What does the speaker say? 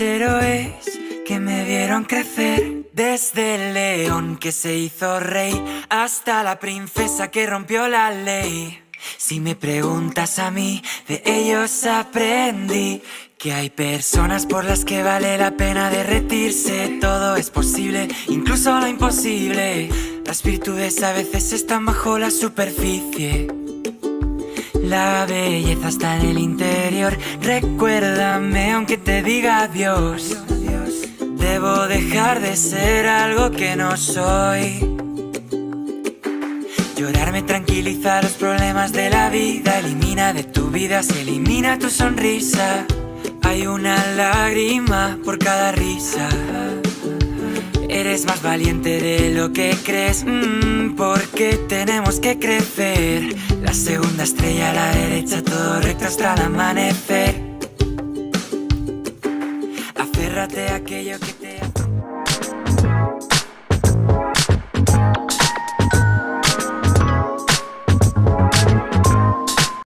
sincero es que me vieron crecer. Desde el león que se hizo rey hasta la princesa que rompió la ley. Si me preguntas a mí, de ellos aprendí que hay personas por las que vale la pena derretirse. Todo es posible, incluso lo imposible. Las virtudes a veces están bajo la superficie. La belleza está en el interior. Recuérdame aunque te diga adiós. Debo dejar de ser algo que no soy. Llorarme tranquiliza los problemas de la vida. Elimina de tu vida, se elimina tu sonrisa. Hay una lágrima por cada risa. Eres más valiente de lo que crees, mm, porque tenemos que crecer. La segunda estrella a la derecha, todo recto hasta el amanecer. Aférrate a aquello que